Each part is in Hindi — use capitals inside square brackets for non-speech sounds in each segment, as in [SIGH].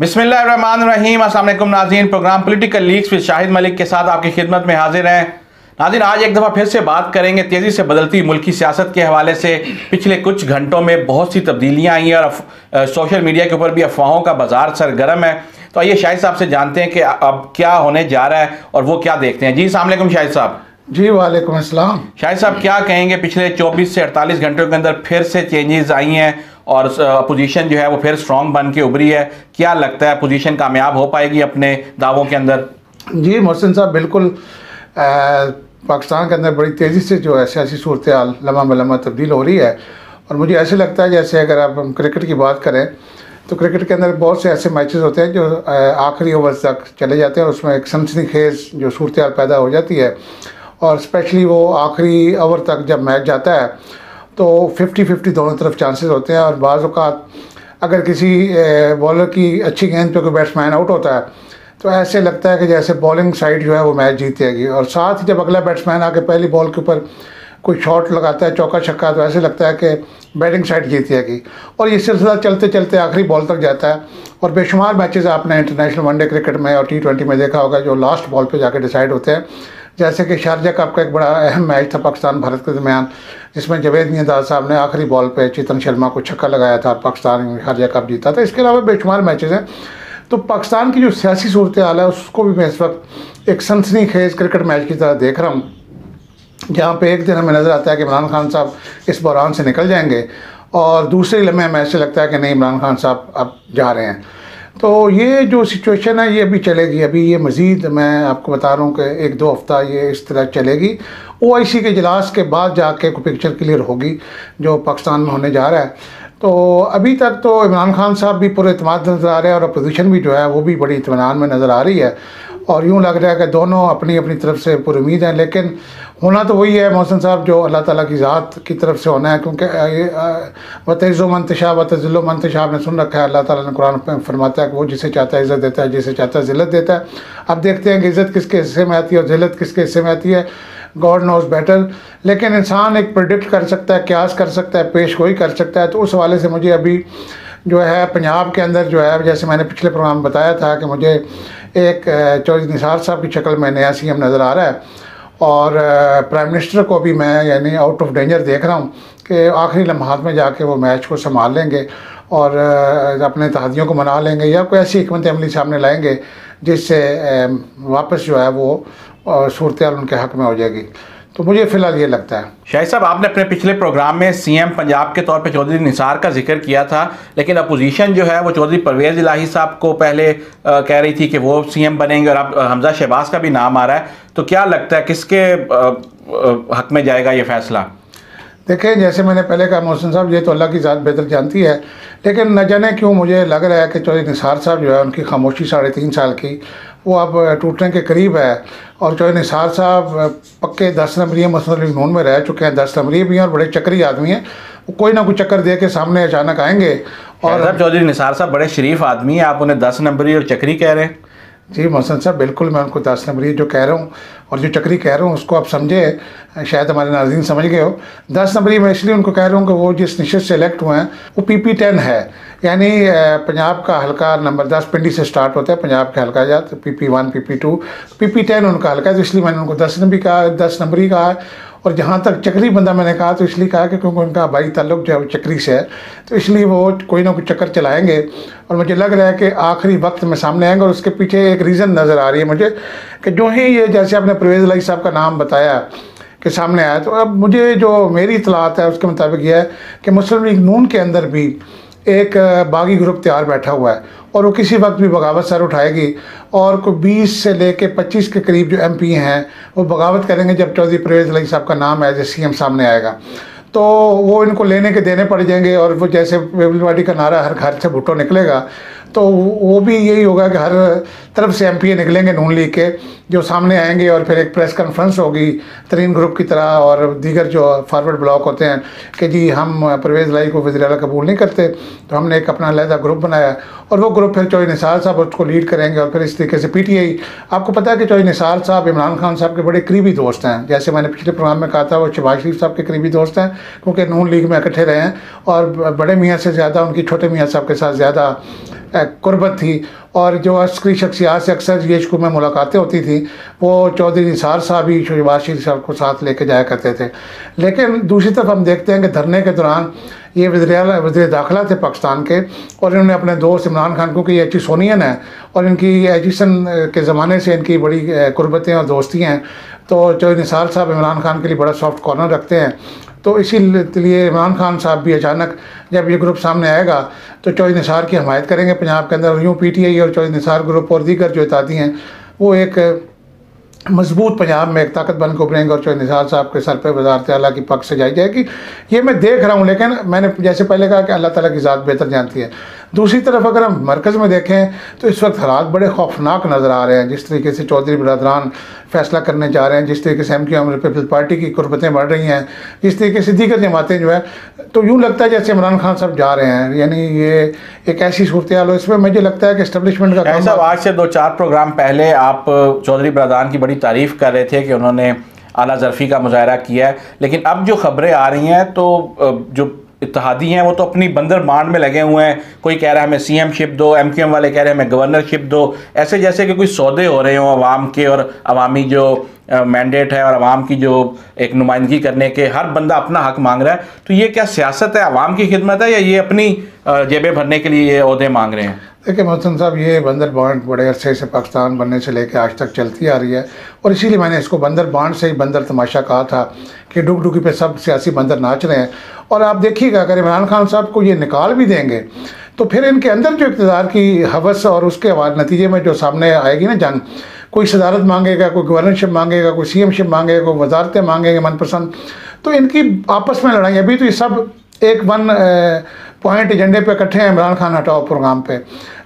अस्सलाम वालेकुम नाजीन program political leaks with Shahid Malik के साथ आपकी खिदमत में हाजिर हैं। नाजिन आज एक दफ़ा फिर से बात करेंगे। तेज़ी से बदलती मुल्की सियासत के हवाले से। पिछले कुछ घंटों में बहुत सी तब्दीलियाँ आई हैं और सोशल मीडिया के ऊपर भी अफवाहों का बाज़ार सरगर्म है। तो आइए शाहिद साहब से जानते हैं कि अब क्या होने जा रहा है और वो क्या देखते हैं। जी अलैक्म शाहिद साहब। जी वालेकुम अस्सलाम। शाहिद साहब क्या कहेंगे पिछले 24 से 48 घंटों के अंदर फिर से चेंजेस आई हैं और अपोजिशन जो है वो फिर स्ट्रांग बन के उभरी है। क्या लगता है अपोजिशन कामयाब हो पाएगी अपने दावों के अंदर? जी मोहसिन साहब बिल्कुल पाकिस्तान के अंदर बड़ी तेज़ी से जो है सियासी सूरत हाल लम्हा बलमा तब्दील हो रही है। और मुझे ऐसे लगता है जैसे अगर आप हम क्रिकेट की बात करें तो क्रिकेट के अंदर बहुत से ऐसे मैचेस होते हैं जो आखिरी ओवर तक चले जाते हैं और उसमें एक सनसनी खेज जो सूरत हाल पैदा हो जाती है। और स्पेशली वो आखिरी ओवर तक जब मैच जाता है तो फिफ्टी फिफ्टी दोनों तरफ़ चांसेस होते हैं और बाज़ अवत अगर किसी बॉलर की अच्छी गेंद पे कोई बैट्समैन आउट होता है तो ऐसे लगता है कि जैसे बॉलिंग साइड जो है वो मैच जीत जाएगी और साथ ही जब अगला बैट्समैन आके पहली बॉल के ऊपर कोई शॉट लगाता है, चौका छक्का तो ऐसे लगता है कि बैटिंग साइड जीत जाएगी और ये सिलसिला चलते चलते आखिरी बॉल तक जाता है। और बेशुमार मैचेस आपने इंटरनेशनल वनडे क्रिकेट में और टी ट्वेंटी में देखा होगा, जो लास्ट बॉल पे जाके डिसाइड होते हैं। जैसे कि शारजा कप का एक बड़ा अहम मैच था पाकिस्तान भारत के दरमियान, जिसमें जवेद नियदार साहब ने आखिरी बॉल पे चेतन शर्मा को छक्का लगाया था और पाकिस्तान शारजा कप जीता था। इसके अलावा बेशुमार मैचेज़ हैं। तो पाकिस्तान की जो सियासी सूरत हाल है, उसको भी मैं इस वक्त एक सनसनी खेज क्रिकेट मैच की तरह देख रहा हूँ, जहाँ पे एक दिन हमें नज़र आता है कि इमरान खान साहब इस बहरान से निकल जाएँगे और दूसरे लम्हे में ऐसे लगता है कि नहीं, इमरान खान साहब अब जा रहे हैं। तो ये जो सिचुएशन है, ये अभी चलेगी। अभी ये मज़ीद मैं आपको बता रहा हूँ कि एक दो हफ़्ता ये इस तरह चलेगी। ओ आई सी के इजलास के बाद जाके कोई पिक्चर क्लियर होगी, जो पाकिस्तान में होने जा रहा है। तो अभी तक तो इमरान खान साहब भी पूरे अतमाद नज़र आ रहे हैं और अपोजिशन भी जो है, वो भी बड़ी इतमान में नज़र आ रही है। और यूँ लग रहा है कि दोनों अपनी अपनी तरफ़ से पूरी उम्मीद हैं, लेकिन होना तो वही है, मोहसिन साहब, जो अल्लाह ताला की ज़ात की तरफ़ से होना है, क्योंकि व तेज़ो मंतशा व तजिल्लो मंतशा आपने सुन रखा है, अल्लाह ताला ने कुरान में फरमाता है कि वो जिसे चाहता है इज़्ज़त देता है, जिसे चाहता है ज़िल्लत देता है। अब देखते हैं कि इज़्ज़त किसके हिस्से में आती है और ज़िल्लत किसके हिस्से में आती है। God knows better. लेकिन इंसान एक प्रडिक्ट कर सकता है, क्यास कर सकता है पेश गोई कर सकता है। तो उस हवाले से मुझे अभी जो है, पंजाब के अंदर जो है जैसे मैंने पिछले प्रोग्राम बताया था कि मुझे एक चौधरी निसार साहब की शक्ल में नया सी नज़र आ रहा है। और प्राइम मिनिस्टर को भी मैं, यानी आउट ऑफ़ डेंजर देख रहा हूँ कि आखिरी लम्हात में जाके वो मैच को संभाल लेंगे और अपने तहदियों को मना लेंगे या कोई ऐसी हमत अमली सामने लाएँगे जिससे वापस जो है वो सूरत उनके हक़ में हो जाएगी। तो मुझे फ़िलहाल ये लगता है। शाहिद साहब आपने अपने पिछले प्रोग्राम में सीएम पंजाब के तौर पे चौधरी निसार का ज़िक्र किया था लेकिन अपोजिशन जो है वो चौधरी परवेज़ इलाही साहब को पहले आ, कह रही थी कि वो सीएम बनेंगे और अब हमजा शहबाज का भी नाम आ रहा है। तो क्या लगता है किसके हक में जाएगा ये फैसला? देखें, जैसे मैंने पहले कहा, मोहसिन साहब, ये तो अल्लाह की ज़ात बेहतर जानती है, लेकिन न जाने क्यों मुझे लग रहा है कि चौधरी निसार साहब जो है, उनकी खामोशी साढ़े तीन साल की, वो अब टूटने के करीब है। और चौधरी निसार साहब पक्के दस नंबरी मसलन नून में रह चुके हैं, दस नंबरी भी हैं और बड़े चक्री आदमी हैं। कोई ना कोई चक्कर दे के सामने अचानक आएँगे। और चौधरी निसार साहब बड़े शरीफ आदमी हैं, आप उन्हें दस नंबरी और चक्री कह रहे हैं। जी, मोहसन साहब, बिल्कुल मैं उनको दस नंबरी जो कह रहा हूँ और जो चक्री कह रहा हूँ, उसको आप समझे। शायद हमारे नाजीन समझ गए हो। दस नंबरी मैं इसलिए उनको कह रहा हूँ कि वो जिस निश्चित से इलेक्ट हुए हैं, वो पी पी टेन है। यानी पंजाब का हल्का नंबर दस पिंडी से स्टार्ट होता है, पंजाब का हल्का जाता P P one P P two P P ten उनका हल्का है तो इसलिए मैंने उनको दस नंबरी कहा, दस नंबरी कहा और जहाँ तक चक्री बंदा मैंने कहा तो इसलिए कहा कि क्योंकि उनका भाई ताल्लुक जो है वो चक्री से है तो इसलिए वो कोई ना कोई चक्कर चलाएँगे। और मुझे लग रहा है कि आखिरी वक्त में सामने आएँगे और उसके पीछे एक रीज़न नज़र आ रही है मुझे कि जो ही ये जैसे आपने परवेज़ लाई साहब का नाम बताया के सामने आया तो अब मुझे जो मेरी इतलात है उसके मुताबिक यह है कि मुस्लिम लीग नून के अंदर भी एक बागी ग्रुप तैयार बैठा हुआ है और वो किसी वक्त भी बगावत सर उठाएगी और कोई बीस से ले कर पच्चीस के करीब जो एम पी हैं, वो बगावत करेंगे जब चौधरी परवेज अली साहब का नाम एज ए सी एम सामने आएगा। तो वो इनको लेने के देने पड़ जाएँगे और वो जैसे पीपल्स पार्टी का नारा हर घर से भुट्टो निकलेगा तो वो भी यही होगा कि हर तरफ़ से एम निकलेंगे नून लीग के, जो सामने आएँगे और फिर एक प्रेस कॉन्फ्रेंस होगी तरीन ग्रुप की तरह और दीगर जो फॉरवर्ड ब्लॉक होते हैं कि जी हम परवेज़ लाई को वजी अला कबूल नहीं करते तो हमने एक अपना अलहदा ग्रुप बनाया और वो ग्रुप फिर चौधरी निसार साहब उसको लीड करेंगे और फिर इस तरीके से पी टी आई आपको पता है कि चौधरी निसार साहब, इमरान खान साहब के बड़े करीबी दोस्त हैं, जैसे मैंने पिछले प्रोग्राम में कहा था, वो शबाज शरीफ साहब के करीबी दोस्त हैं, क्योंकि नून लीग में इकट्ठे रहे हैं और बड़े मियाँ से ज़्यादा, उनकी छोटे मियाँ साहब के साथ ज़्यादा कुर्बत थी। और जो अस्करी शख्सियात से अक्सर ये में मुलाकातें होती थी, वो चौधरी निसार साहब ही शहबाज शरीफ साहब को साथ लेके जाया करते थे। लेकिन दूसरी तरफ़ हम देखते हैं कि धरने के दौरान ये वजर वजी दाखिला थे पाकिस्तान के, और इन्होंने अपने दोस्त इमरान खान को कि ये अच्छी सोनियन है, और इनकी एजिसन के ज़माने से इनकी बड़ी कुर्बतें और दोस्ती हैं। तो चौधरी निसार साहब इमरान खान के लिए बड़ा सॉफ्ट कॉर्नर रखते हैं। तो इसीलिए इमरान खान साहब भी अचानक जब ये ग्रुप सामने आएगा तो चौधरी निसार की हमायत करेंगे। पंजाब के अंदर यूँ पी टी आई और चौधरी निसार ग्रुप और दीगर जो इतादी हैं, वो एक मज़बूत पंजाब में एक ताकत बन के उभरेंगे और चौधरी निसार साहब के सर पर वजारत अल्लाह की पक्ष से जाई जाएगी। ये मैं देख रहा हूँ लेकिन मैंने जैसे पहले कहा कि अल्लाह ताला की ज़ात बेहतर जानती है। दूसरी तरफ़ अगर हम मरकज़ में देखें तो इस वक्त हालात बड़े खौफनाक नज़र आ रहे हैं। जिस तरीके से चौधरी बरदरान फैसला करने जा रहे हैं जिस तरीके से M Q M peoples party की कुर्बतें बढ़ रही हैं जिस तरीके से दीगर जमातें जो है तो यूँ लगता है जैसे इमरान खान साहब जा रहे हैं। यानी ये एक ऐसी सूरत हाल हो इसमें मुझे लगता है कि इस्टबलिशमेंट का आज से दो चार प्रोग्राम पहले आप चौधरी बरदान की बड़ी तारीफ़ कर रहे थे कि उन्होंने आला जरफ़ी का मुजाहरा किया है। लेकिन अब जो खबरें आ रही हैं तो जो इतिहादी हैं, वो तो अपनी बंदर बांड में लगे हुए हैं। कोई कह रहा है, हमें सीएम शिप दो एम क्यू एम वाले कह रहे हैं, हमें गवर्नरशिप दो। ऐसे जैसे कि कोई सौदे हो रहे हों आवाम के और अवामी जो मैंडेट है और आवाम की जो एक नुमाइंदगी करने के, हर बंदा अपना हक मांग रहा है। तो ये क्या सियासत है? आवाम की खिदमत है या ये अपनी जेबें भरने के लिए ये अहदे मांग रहे हैं? देखिए, मोहसन साहब, ये बंदर बांड बड़े अरसे से पाकिस्तान बनने से लेकर आज तक चलती आ रही है। और इसीलिए मैंने इसको बंदर बांड से ही बंदर तमाशा कहा था कि डुक डुकी पे सब सियासी बंदर नाच रहे हैं। और आप देखिएगा, अगर इमरान खान साहब को ये निकाल भी देंगे तो फिर इनके अंदर जो इकतदार की हवस और उसके नतीजे में जो सामने आएगी ना जंग, कोई सदारत मांगेगा, कोई गवर्नरशिप मांगेगा, कोई सी शिप मांगेगा, कोई वजारतें मांगेंगे मनपसंद तो इनकी आपस में लड़ाई अभी तो ये सब एक वन पॉइंट एजेंडे पे इकट्ठे हैं, इमरान खान हटाओ प्रोग्राम पे।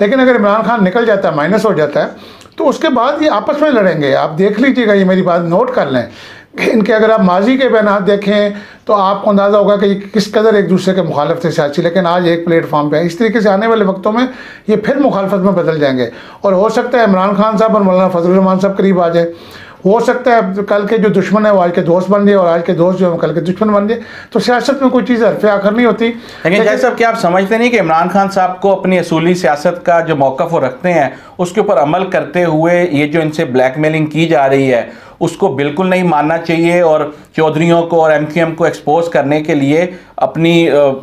लेकिन अगर इमरान खान निकल जाता है माइनस हो जाता है तो उसके बाद ये आपस में लड़ेंगे। आप देख लीजिएगा, ये मेरी बात नोट कर लें। इनके अगर आप माजी के बयान देखें तो आपको अंदाज़ा होगा कि ये किस कदर एक दूसरे के मुखालफ थे सियासी। लेकिन आज एक प्लेटफॉर्म पे है। इस तरीके से आने वाले वक्तों में ये फिर मुखालफत में बदल जाएँगे। और हो सकता है इमरान खान साहब और मौलाना फजलरहमान साहब करीब आ जाए। हो सकता है कल के जो दुश्मन है वो आज के दोस्त बन जाए और आज के दोस्त जो है कल के दुश्मन बन जाए तो सियासत में कोई चीज़ हरफ आखिर नहीं होती। लेकिन जैसे साहब क्या आप समझते नहीं कि इमरान खान साहब को अपनी असूली सियासत का जो मौक़ वो रखते हैं उसके ऊपर अमल करते हुए ये जो इनसे ब्लैकमेलिंग की जा रही है उसको बिल्कुल नहीं मानना चाहिए और चौधरीों को और एम को एक्सपोज करने के लिए अपनी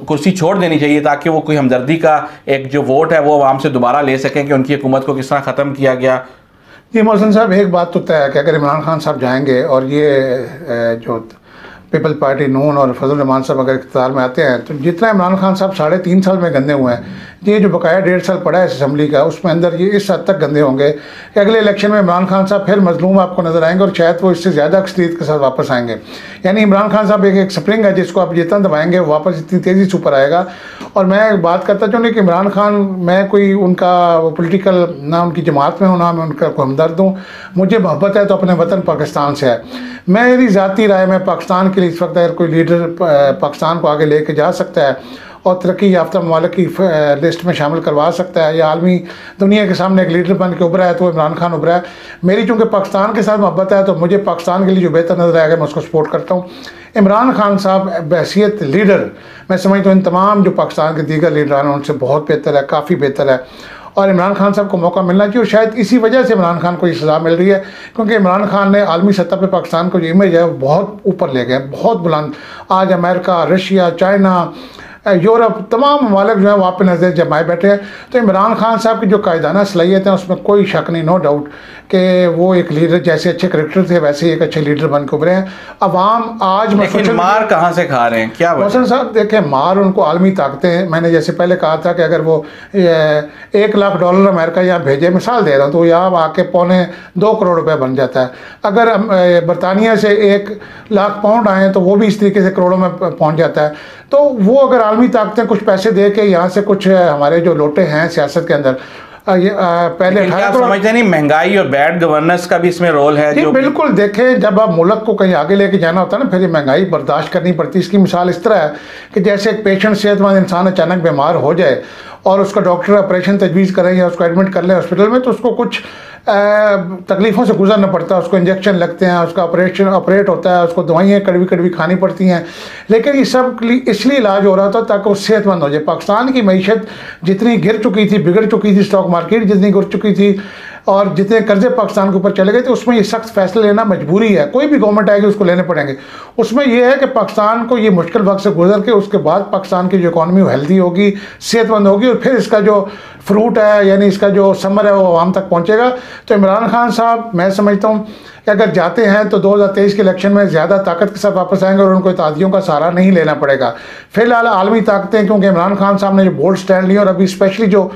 कुर्सी छोड़ देनी चाहिए ताकि वो कोई हमदर्दी का एक जो वोट है वो आवाम से दोबारा ले सकें कि उनकी हुकूमत को किस तरह ख़त्म किया गया। जी मोहसिन साहब, एक बात तो तय है कि अगर इमरान खान साहब जाएँगे और ये जो पीपल पार्टी नून और फजल रहमान साहब अगर इकतदार में आते हैं तो जितना इमरान खान साहब साढ़े तीन साल में गंदे हुए हैं ये जो बकाया डेढ़ साल पड़ा है इस असम्बली का, उसमें अंदर ये इस हद तक गंदे होंगे कि अगले इलेक्शन में इमरान खान साहब फिर मजलूम आपको नज़र आएँगे और शायद वो इससे ज़्यादा अक्सरीत के साथ वापस आएँगे। यानी इमरान खान साहब एक एक स्प्रिंग है जिसको आप जितना दबाएँगे वापस इतनी तेज़ी से ऊपर आएगा। और मैं बात करता चाहूँ कि इमरान खान, मैं कोई उनका पोलिटिकल ना उनकी जमात में हूँ, ना मैं उनका हमदर्द हूँ। मुझे मोहब्बत है तो अपने वतन पाकिस्तान से है। मेरी ज़ाती राय में पाकिस्तान के लिए इस वक्त अगर कोई लीडर पाकिस्तान को आगे लेके जा सकता है और तरक्की याफ्ता ममालक की लिस्ट में शामिल करवा सकता है, या आलमी दुनिया के सामने एक लीडर बन के उभरा है तो इमरान खान उभरा है। मेरी चूँकि पाकिस्तान के साथ मोहब्बत है तो मुझे पाकिस्तान के लिए जो बेहतर नज़र आएगा, मैं उसको सपोर्ट करता हूँ। इमरान खान साहब बहसीत लीडर। मैं समझता हूँ इन तमाम जो पाकिस्तान के दीगर लीडरान हैं, उनसे बहुत बेहतर है, काफ़ी बेहतर है। और इमरान खान साहब को मौका मिलना चाहिए। और शायद इसी वजह से इमरान खान को ये सज़ा मिल रही है, क्योंकि इमरान खान ने आलमी सतह पर पाकिस्तान को जो इमेज है वो बहुत ऊपर ले गए, बहुत बुलंद। आज अमेरिका, रशिया, चाइना यूरोप, तमाम ममालिक जो है वहाँ पर नज़र जमाए बैठे हैं। तो इमरान खान साहब की जो कायदाना सलाहियत है, उसमें कोई शक नहीं नो डाउट कि वो एक लीडर जैसे अच्छे करेक्टर थे वैसे ही एक अच्छे लीडर बन के उभरे हैं। अवाम आज लेकिन मार कहाँ से खा रहे हैं? क्या मोहसन साहब देखें मार उनको आलमी ताकतें मैंने जैसे पहले कहा था कि अगर वो एक लाख डॉलर अमेरिका यहाँ भेजे मिसाल दे रहा हूँ तो यहाँ आके पौने दो करोड़ रुपये बन जाता है। अगर बरतानिया से एक लाख पाउंड आए तो वो भी इस तरीके से करोड़ों में पहुँच जाता है। तो वो अगर आलमी ताकतें कुछ पैसे दे के यहाँ से कुछ हमारे जो लोटे हैं सियासत के अंदर ये आ, पहले समझते नहीं महँगाई और बैड गवर्नेंस का भी इसमें रोल है जो बिल्कुल देखें जब आप मुल्क को कहीं आगे लेके जाना होता है ना फिर ये महँगाई बर्दाश्त करनी पड़ती है। इसकी मिसाल इस तरह है कि जैसे एक पेशेंट सेहतमंद इंसान अचानक बीमार हो जाए और उसका डॉक्टर ऑपरेशन तजवीज़ करें या उसको एडमिट कर लें हॉस्पिटल में तो उसको कुछ तकलीफ़ों से गुजरना पड़ता है। उसको इंजेक्शन लगते हैं, उसका ऑपरेशन ऑपरेट होता है, उसको दवाइयाँ कड़वी कड़वी खानी पड़ती हैं। लेकिन ये सब इसलिए इलाज हो रहा था ताकि वो सेहतमंद हो जाए। पाकिस्तान की मीशत जितनी गिर चुकी थी, बिगड़ चुकी थी स्टॉक मार्केट जितनी गिर चुकी थी और जितने कर्जे पाकिस्तान के ऊपर चले गए थे, उसमें ये सख्त फैसले लेना मजबूरी है। कोई भी गवर्नमेंट आएगी, उसको लेने पड़ेंगे। उसमें यह है कि पाकिस्तान को ये मुश्किल वक्त से गुजर के, उसके बाद पाकिस्तान की जो इकॉनमी हेल्दी होगी, सेहतमंद होगी, और फिर इसका जो फ्रूट है, यानी इसका जो समर है, वो आवाम तक पहुँचेगा। तो इमरान खान साहब, मैं समझता हूँ कि अगर जाते हैं तो 2023 के इलेक्शन में ज़्यादा ताकत के साथ वापस आएँगे, और उनको इतादियों का सहारा नहीं लेना पड़ेगा। फ़िलहाल आलमी ताकतें, क्योंकि इमरान खान साहब ने जो बोल्ड स्टैंड लिया और अभी स्पेशली जो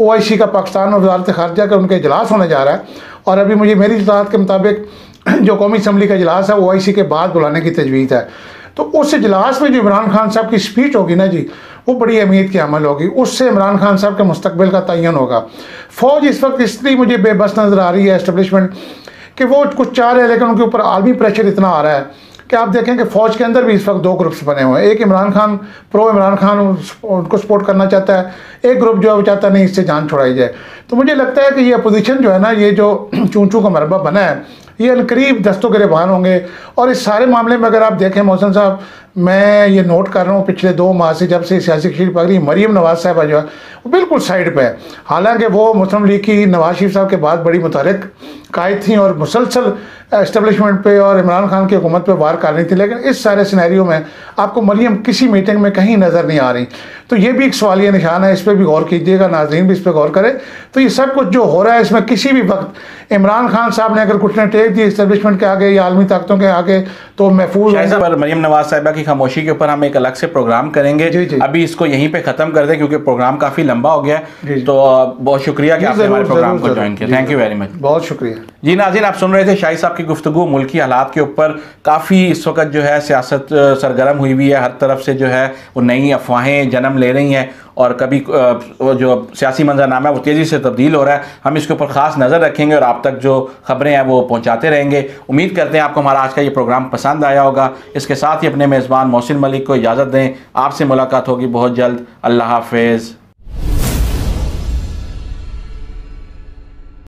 ओ आई सी का पाकिस्तान में वजारत खारजा का उनका इजलास होने जा रहा है। और अभी मुझे मेरी इतलात के मुताबिक [CLEARS THROAT] जो कौमी असम्बली का इजलास है ओ आई के बाद बुलाने की तजवीज़ है। तो उस इजलास में जो इमरान खान साहब की स्पीच होगी ना जी, वो बड़ी अहमियत की अमल होगी। उससे इमरान खान साहब के मुस्तबिल का तयन होगा। फ़ौज इस वक्त इसलिए मुझे बेबस नज़र आ रही है इस्टबलिशमेंट कि वो कुछ चाह रहे हैं, लेकिन उनके ऊपर आलमी प्रेशर इतना आ रहा है। कि आप देखें कि फ़ौज के अंदर भी इस वक्त दो ग्रुप्स बने हुए हैं। एक इमरान खान प्रो इमरान खान उनको सपोर्ट करना चाहता है। एक ग्रुप जो है वो चाहता नहीं, इससे जान छुड़ाई जाए। तो मुझे लगता है कि ये अपोजिशन जो है ना, ये जो [CLEARS THROAT] चूँ का मरबा बना है, ये करीब दस्तों गिरबान होंगे। और इस सारे मामले में अगर आप देखें मौसम साहब, मैं ये नोट कर रहा हूँ, पिछले दो माह से जब से सियासी खीर पकड़ी मरीम नवाज़ साहब जो है, वो बिल्कुल साइड पर है। हालाँकि वो मुस्लिम लीग की नवाज़ शरीफ साहब के बाद बड़ी मुतरक कायद थी और मुसलसल इस्टबलिशमेंट पे और इमरान खान की हुकूमत पे वार कर रही थी, लेकिन इस सारे सिनेरियो में आपको मरियम किसी मीटिंग में कहीं नज़र नहीं आ रही। तो ये भी एक सवालिया निशान है, इस पर भी गौर कीजिएगा, नाजरीन भी इस पर गौर करें। तो ये सब कुछ जो हो रहा है, इसमें किसी भी वक्त इमरान खान साहब ने अगर कुछ ने टेक दी इस्टबलिशमेंट के आगे या आलमी ताकतों के आगे तो महफूज पर मरियम नवाज़ साहिबा की खामोशी के ऊपर हम एक अलग से प्रोग्राम करेंगे। जी जी। अभी इसको यहीं पे खत्म कर दें क्योंकि प्रोग्राम काफ़ी लंबा हो गया है। तो बहुत शुक्रिया कि आपने हमारे प्रोग्राम को ज्वाइन किया। थैंक यू वेरी मच बहुत शुक्रिया। जी नाजिन आप सुन रहे थे शाही साहब की गुफ्तु मुल्की हालात के ऊपर। काफ़ी इस वक्त जो है सियासत सरगर्म हुई हुई है। हर तरफ़ से जो है वो नई अफवाहें जन्म ले रही हैं और कभी जो सियासी मंजरनामा है वो तेज़ी से तब्दील हो रहा है। हम इसके ऊपर ख़ास नज़र रखेंगे और आप तक जो खबरें हैं वो पहुँचाते रहेंगे। उम्मीद करते हैं आपको हमारा आज का ये प्रोग्राम पसंद आया होगा। इसके साथ ही अपने मेज़बान मोहसिन मलिक को इजाज़त दें। आपसे मुलाकात होगी बहुत जल्द। अल्लाह हाफिज़।